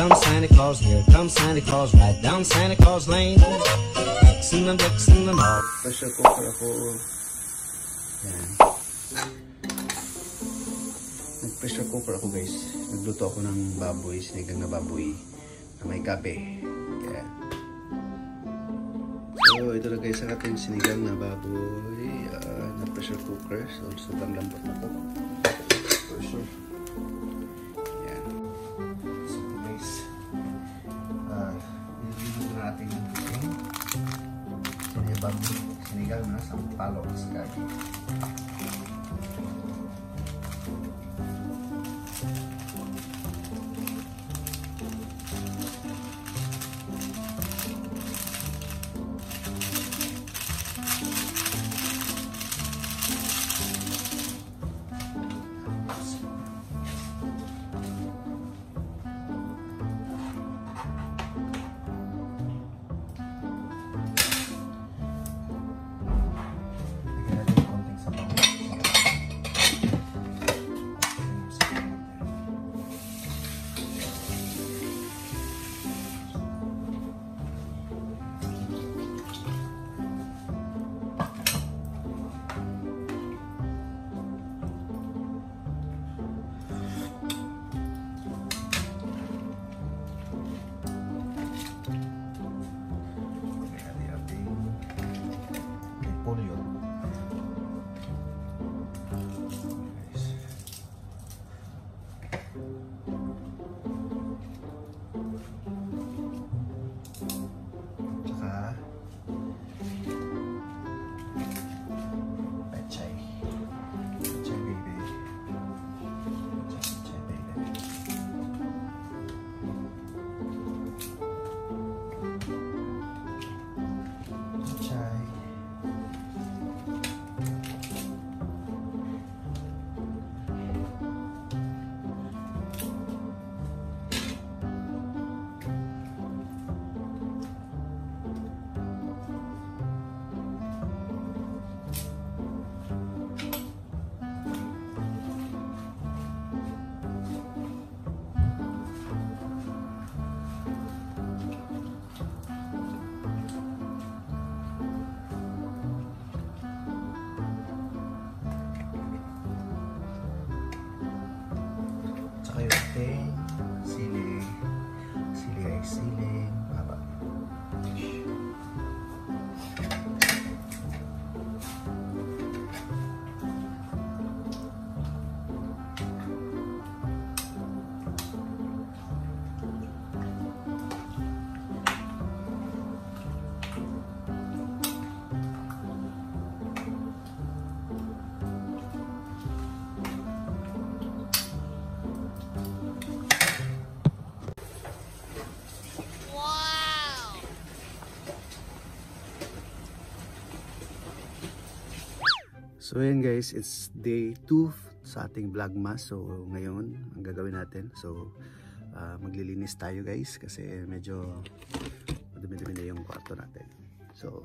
comes Santa Claus, here comes Santa Claus, right down Santa Claus Lane. Dixon and Dixon and all. Pressure cooker ako. Yan. Nag-pressure cooker ako guys. Nagluto ako ng baboy, sinigang na baboy na may kape. Yan. So, ito na guys ang ating sinigang na baboy uh, na pressure cooker. So, sobrang lambot na to. So yan guys, it's day 2 sa ating vlogmas. So ngayon, ang gagawin natin, so ah, maglilinis tayo guys kasi medyo madumi-dumi na yung kwarto natin. So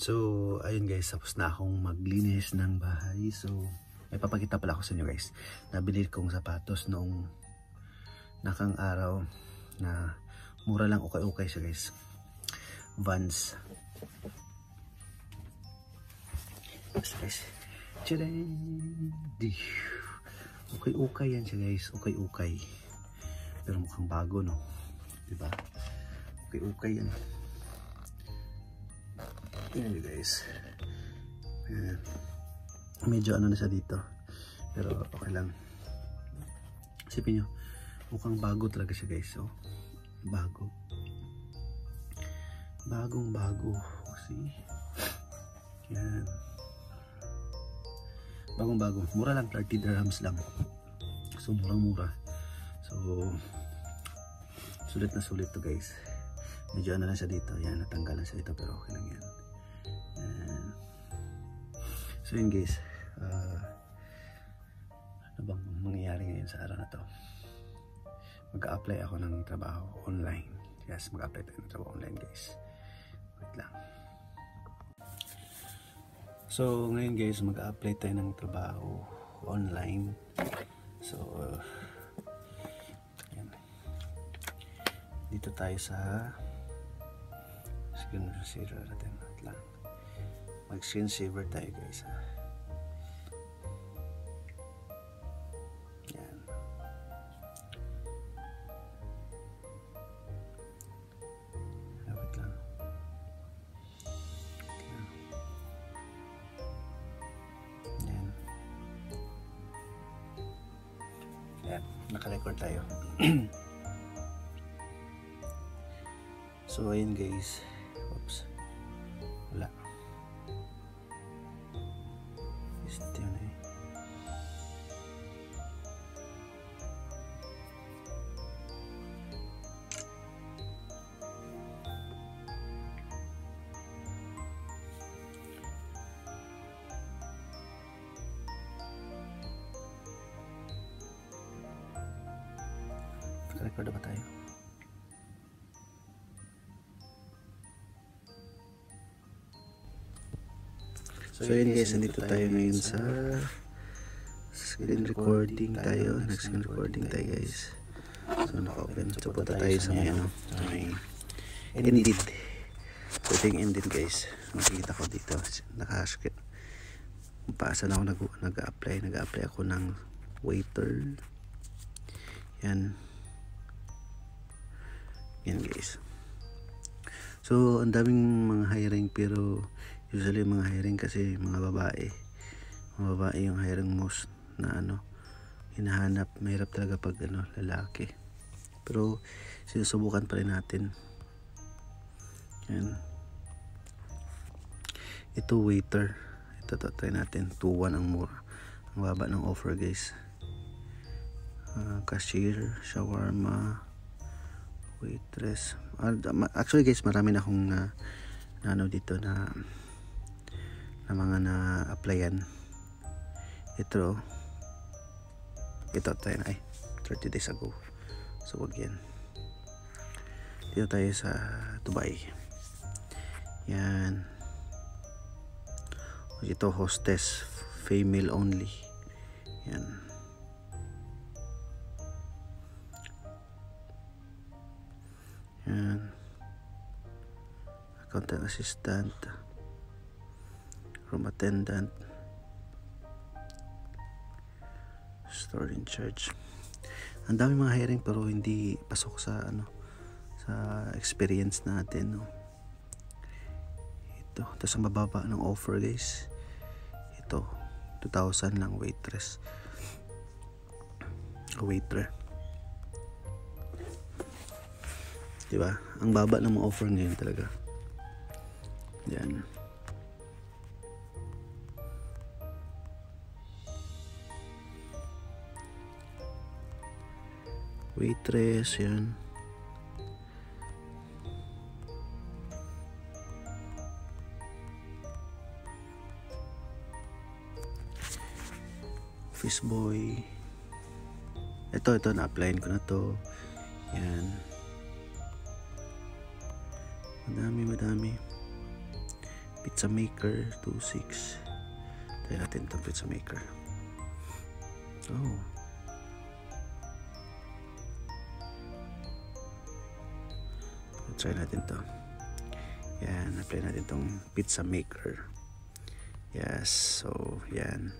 So, ayun guys, tapos na akong maglinis ng bahay. So, may papakita pala ako sa inyo guys. Nabili kong sapatos noong nakang araw na mura lang ukay-ukay siya guys. Vans. Guys. Ukay-ukay yan siya guys. Ukay-ukay. Pero mukhang bago no. Diba? Ukay-ukay yan. Tingnan nyo guys. Ayan. Medyo ano na siya dito. Pero okay lang. Isipin nyo. Mukhang bago talaga siya guys. So, bago. Bagong bago. See? Yan. Bagong bago. Mura lang. 30 dirhams lang. So, murang mura. So, sulit na sulit to guys. Medyo ano lang siya dito. Yan, natanggal lang siya dito. Pero okay lang. Yan. So yun guys. Uh, ano bang mangyayari ngayon sa araw na to? Mag-apply ako ng trabaho online. Yes, mag-apply tayo ng trabaho online guys. Wait lang. So ngayon guys, mag-apply tayo ng trabaho online. So, uh, yan. Dito tayo sa screen saver natin. Mag screen saver tayo guys ha. Yan. Ah, wait lang. Lang. Yan. Yan. Naka-record tayo. so ayun guys. Naka-record na ba tayo? So yun guys, nandito tayo ngayon sa screen recording tayo. Nag-screen recording tayo guys. So naka-open. So punta tayo sa may ano, sa may Indeed. So ito yung Indeed guys. Makikita ko dito. Naka-screen. Pasan ako nag- nag-apply. Nag-apply ako ng waiter. Yan. Yan guys. So, ang daming mga hiring pero usually mga hiring kasi mga babae. Mga babae yung hiring most na ano hinahanap. Mahirap talaga pag ano lalaki. Pero sinusubukan pa rin natin. Yan. Ito waiter. Ito to try natin. 2-1 ang mura. Ang baba ng offer guys. Ah, cashier, shawarma, waitress. Ah, Actually guys, marami na akong na, na ano dito na na mga na-applyan. Ito. Ito tayo na ay 30 days ago. So wag yan. Dito tayo sa Dubai. Yan. Ito hostess female only. Yan. Yan. Accountant assistant. Room attendant. Store in charge. Ang dami mga hiring pero hindi pasok sa ano sa experience natin no. Ito, tapos ang mababa ng offer guys. Ito, 2,000 lang waitress. Waiter. Diba? Ang baba ng mga offer ngayon talaga. Yan. Waitress, yan. Office boy. Ito, ito, na-applyin ko na to. Yan. Madami, madami. Pizza Maker 26. Try natin itong Pizza Maker. Oh. Try natin to. Yan, apply natin tong Pizza Maker. Yes, so yan.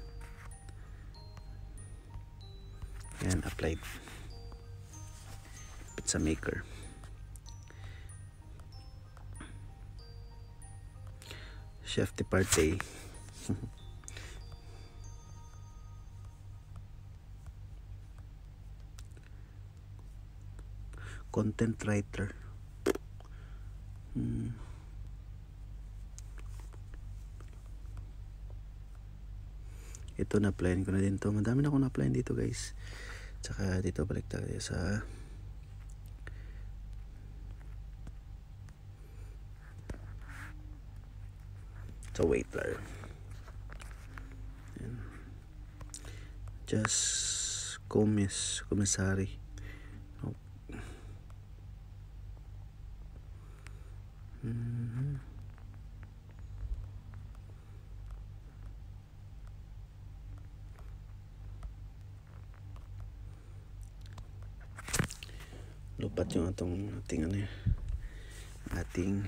Yan, applied. Pizza Maker. Chef de Parte. Content writer. Hmm. Ito na-applyan ko na din to. Madami na akong na-applyan dito guys. Tsaka dito balik tayo sa sa waiter. Yan. Just commis, commissary. Oh. Mhm. Lupat yung atong ating ano ating